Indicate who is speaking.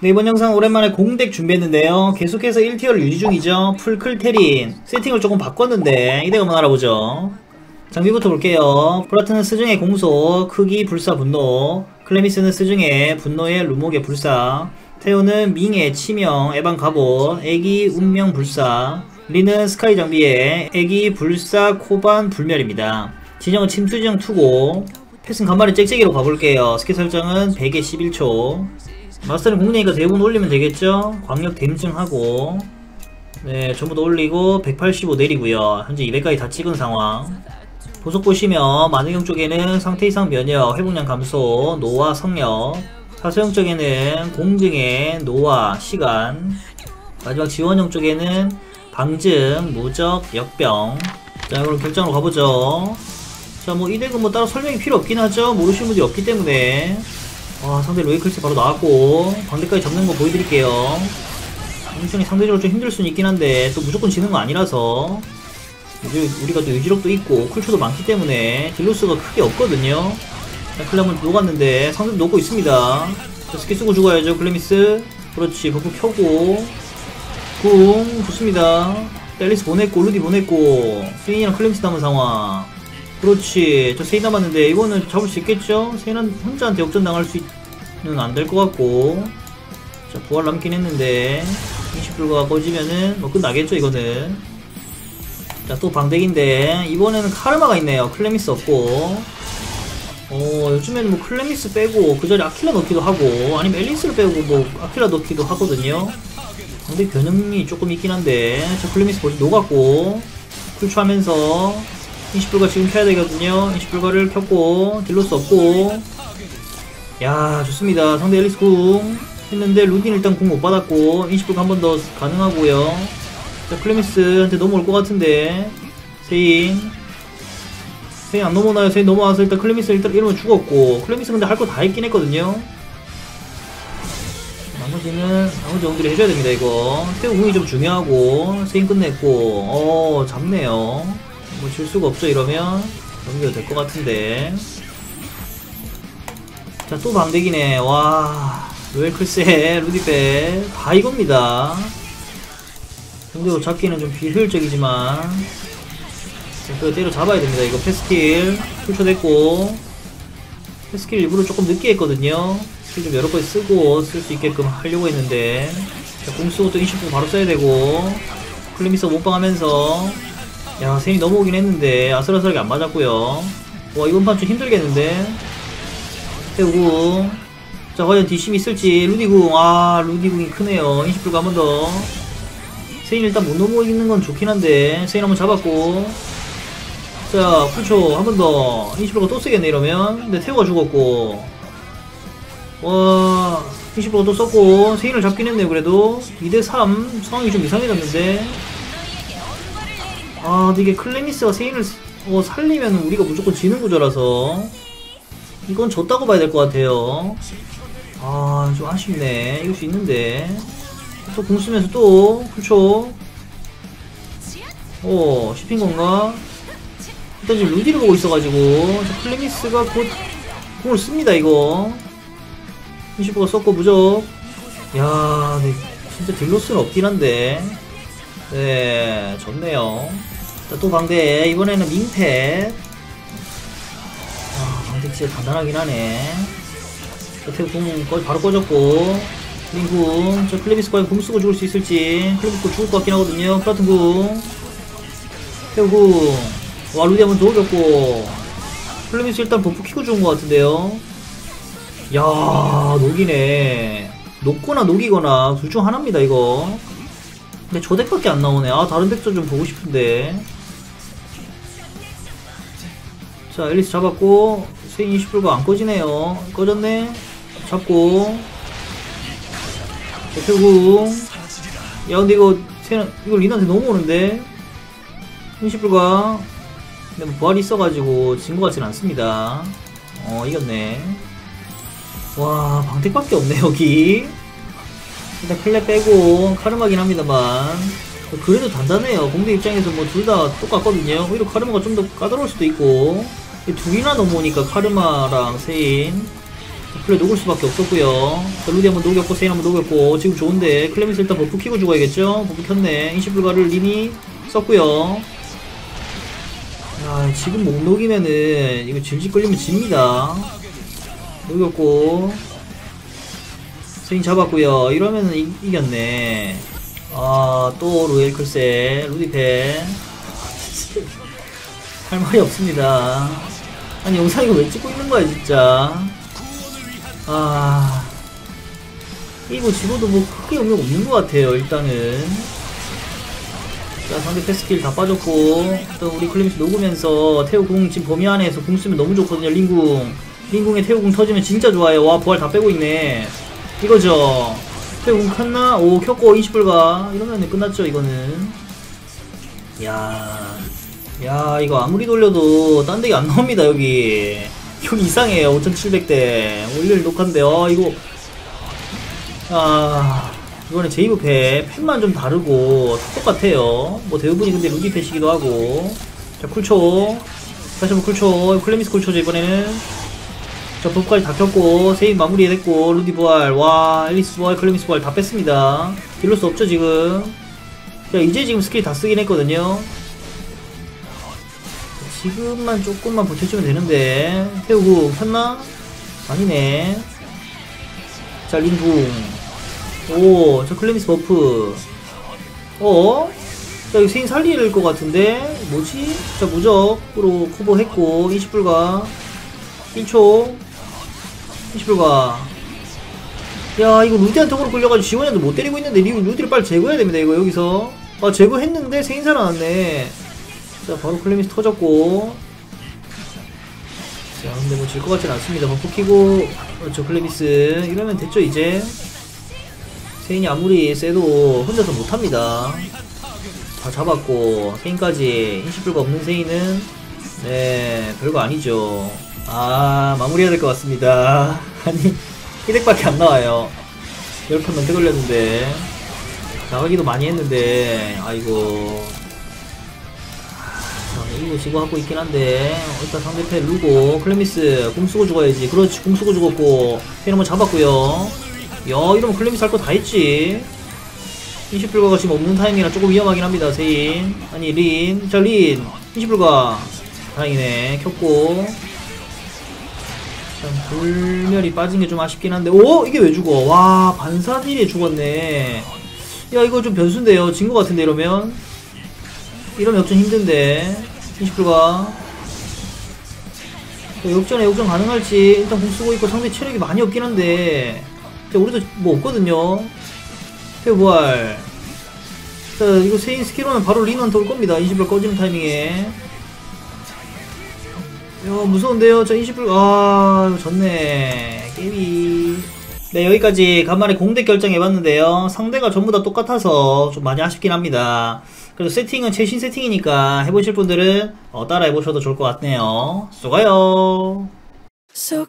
Speaker 1: 네, 이번 영상 오랜만에 공덱 준비했는데요. 계속해서 1티어를 유지 중이죠. 풀클테린. 세팅을 조금 바꿨는데, 이덱 한번 알아보죠. 장비부터 볼게요. 프라트는 스중의 공소, 크기, 불사, 분노. 클레미스는 스중의 분노의 루목의 불사. 테오는 밍의 치명, 에반 갑옷, 애기, 운명, 불사. 리는 스카이 장비의 애기, 불사, 코반, 불멸입니다. 진영은 침수지형 투고. 패슨 간만에 짹짹이로 가볼게요. 스킬 설정은 100에 11초. 마스터는 공내니까 대부분 올리면 되겠죠? 광역 댐증하고 네 전부 다 올리고 185 내리고요. 현재 200까지 다 찍은 상황. 보석 보시면 만능형 쪽에는 상태 이상 면역, 회복량 감소, 노화 성역. 사소형 쪽에는 공증의 노화, 시간. 마지막 지원형 쪽에는 방증, 무적, 역병. 자 그럼 결정으로 가보죠. 자 뭐 이 덱은 뭐 따로 설명이 필요 없긴 하죠. 모르시는 분들이 없기 때문에 와 상대 로이클스 바로 나왔고 방덱까지 잡는 거 보여드릴게요. 엄청 상대적으로 좀 힘들 수는 있긴 한데 또 무조건 지는 거 아니라서. 우리가 또 유지력도 있고 쿨초도 많기 때문에 deal loss가 크게 없거든요. 자 클레몬 녹았는데 상대도 녹고 있습니다. 자 스킬 쓰고 죽어야죠 클레미스. 그렇지 buff 켜고. 궁 좋습니다. 앨리스 보냈고 루디 보냈고 스윙이랑 클레미스 남은 상황 그렇지. 저 세인 남았는데 이거는 잡을 수 있겠죠? 세인 혼자한테 역전 당할 수는 안 될 것 같고. 자 부활 남긴 했는데 인식불가 꺼지면은 뭐 끝나겠죠 이거는. 자 또 방덱인데 이번에는 카르마가 있네요. 클레미스 없고. 어 요즘에는 뭐 클레미스 빼고 그 자리에 아킬라 넣기도 하고 아니면 앨리스를 빼고 뭐 아킬라 넣기도 하거든요. 방덱 변형이 조금 있긴 한데. 자 클레미스 벌써 녹았고. 쿨초하면서 인식불가 지금 켜야 되거든요. 인식불가를 켰고 deal loss 없고. 야 좋습니다. 상대 앨리스 궁 했는데 루딘 일단 궁 못 받았고 인식불가 한 번 더 가능하고요. 자 클레미스한테 넘어올 것 같은데. 세인. 세인 안 넘어오나요? 세인 넘어와서 일단 클레미스 일단 이러면 죽었고 클레미스 근데 할 거 다 했긴 했거든요. 나머지는 나머지 영들이 해줘야 됩니다 이거. 태우 궁이 좀 중요하고 세인 끝냈고. 어 잡네요 뭐 줄 수가 없죠 이러면. 넘겨도 될 것 같은데. 자또 방대기네. 와 로엘클세 루디베 다 이겁니다. 상대로 잡기는 좀 비효율적이지만. 그거 때려 잡아야 됩니다. 이거 패스킬. 풀쳐됐고. 패스킬 일부러 조금 늦게 했거든요. 스킬 좀 여러 번 쓰고 쓸 수 있게끔 하려고 했는데. 자, 궁 쓰고 또 인식불가 바로 써야 되고. 클레미스 못방하면서 야 세인 넘어오긴 했는데. 아슬아슬하게 안 맞았고요. 와 이번 판 좀 힘들겠는데? 테오궁 자 과연 뒷심이 있을지. 루디궁. 아 루디궁이 크네요. 인식불가 한 번 더. 세인 일단 못 넘어오는 건 좋긴 한데. 세인 한번 잡았고. 자 풀초 한 번더. 20불가 또 쓰겠네 이러면. 근데 태우가 죽었고. 와 20불가 또 썼고. 세인을 잡긴 했네요 그래도. 2대3 상황이 좀 이상해졌는데 아 근데 이게 클레미스가 세인을 어, 살리면 우리가 무조건 지는 구조라서. 이건 졌다고 봐야 될 것 같아요. 아 좀 아쉽네. 이길 수 있는데. 또 공 쓰면서 또 풀초 오 씹힌 건가? 일단 지금 루디를 보고 있어가지고 클레미스가 곧 궁을 씁니다 이거. 25가 썼고 무적. 야 네, 진짜 deal loss는 없긴 한데 네, 좋네요. 자, 또 방덱. 이번에는 민패. 아, 방덱 진짜 단단하긴 하네. 자, 테오궁 거의 바로 꺼졌고. 링궁. 저 클레미스 과연 궁 쓰고 죽을 수 있을지. 클레미스 거 죽을 것 같긴 하거든요. 플라튼 궁. 테오궁. 와, 루디 한번 더 올렸고. 클레미스 일단 buff 키고 죽은 것 같은데요. 야 녹이네. 녹거나 녹이거나 둘 중 하나입니다, 이거. 근데 저 덱밖에 안 나오네. 아, 다른 덱도 좀 보고 싶은데. 자, 앨리스 잡았고, 스윙 인식불가 안 꺼지네요. 꺼졌네. 잡고. 자, 결국. 야, 근데 이거, 세인, 이거 리나한테 넘어오는데. 인식불가. 근데 뭐 부활이 있어가지고, 진 것 같진 않습니다. 어, 이겼네. 와, 방덱밖에 없네, 여기. 일단 클랩 빼고 카르마긴 합니다만. 그래도 단단해요. 공덱 입장에서 뭐 둘 다 똑같거든요. 오히려 카르마가 좀 더 까다로울 수도 있고. 두 개나 넘어오니까 카르마랑 세인. 플레이 녹을 수밖에 없었고요. 자, 루디 한번 녹였고 세인 한번 녹였고. 지금 좋은데 클레미스 일단 buff 키고 죽어야겠죠? buff 켰네. 인식불가를 림이 썼고요. 야 지금 못 녹이면은 이거 질질 끌리면 집니다. 녹였고 세인 잡았고요. 이러면은 이, 이겼네. 아또 로엘클세 루디페 할 말이 없습니다. 아니 영상 이거 왜 찍고 있는 거야 진짜? 아. 이거 집어도 뭐 크게 의미가 없는 것 같아요 일단은. 자 상대 패스킬 다 빠졌고 또 우리 클리미스 녹으면서 태우궁 지금 범위 안에서 궁 쓰면 너무 좋거든요 링궁. 링궁에 태우궁 터지면 진짜 좋아요. 와 부활 다 빼고 있네 이거죠. 태우궁 켰나? 오 켰고 20불가 이러면 끝났죠 이거는. 야, 야 이거 아무리 돌려도 딴 데가 안 나옵니다 여기. 여기 이상해요 5700대. 올릴 녹화인데 어 이거. 아 이번에 제이브 패 펜만 좀 다르고 똑같아요. 뭐 대부분이 근데 루디 패시기도 하고. 자 쿨초 다시 한번 쿨초 클레미스 쿨초죠 이번에는 자 buff까지 다 켰고 세인 마무리 됐고 루디 부활 와 앨리스 부활 클레미스 부활 다 뺐습니다. deal loss 없죠 지금. 자 이제 지금 스킬 다 쓰긴 했거든요. 지금만 조금만 버텨주면 되는데. 테오궁 켰나? 아니네. 자 링궁. 오저 클레미스 buff. 어? 자 이거 세인 살릴 것 같은데? 뭐지? 자 무적으로 커버했고 인식불가 1초 인식불가. 야 이거 루디한테 으로 끌려가지고 지원이한테 못 때리고 있는데 리 루디를 빨리 제거해야 됩니다 이거 여기서. 아 제거했는데 세인 살아났네. 자 바로 클레미스 터졌고. 자 근데 뭐 질 것 같진 않습니다. 버프 키고. 그렇죠 클레미스. 이러면 됐죠 이제. 세인이 아무리 세도 혼자서 못합니다. 다 잡았고 세인까지 인식불가 없는 세인은. 네 별거 아니죠 아 마무리해야 될 것 같습니다. 아니 1덱밖에 안 나와요. 10판 넘게 돌렸는데. 나가기도 많이 했는데. 아이고. 자, 이거 지고 하고 있긴 한데. 어, 일단 상대편 루고 클레미스 궁 쓰고 죽어야지. 그렇지 궁 쓰고 죽었고. 세인 한번 잡았고요. 야 이러면 클레미스 할 거 다 했지. 인식불가가 지금 없는 타이밍이라 조금 위험하긴 합니다 세인. 아니 린 자 린. 인식불가 다행이네. 켰고 참 불멸이 빠진 게 좀 아쉽긴 한데 오 이게 왜 죽어? 와 반사딜에 죽었네. 야 이거 좀 변수인데요. 진거 같은데 이러면? 이러면 역전 힘든데. 20불가. 역전에 역전 가능할지. 일단 공 쓰고 있고 상대 체력이 많이 없긴 한데. 자 우리도 뭐 없거든요. 회부활. 자 이거 세인 스킬로는 바로 리넌한테 올 겁니다. 20불 꺼지는 타이밍에 야 무서운데요? 저 20불 아 졌네. 깨비 네 여기까지 간만에 공대 결정해봤는데요. 상대가 전부 다 똑같아서 좀 많이 아쉽긴 합니다. 그래도 세팅은 최신 세팅이니까 해보실 분들은 어, 따라 해보셔도 좋을 것 같네요. 수고요
Speaker 2: So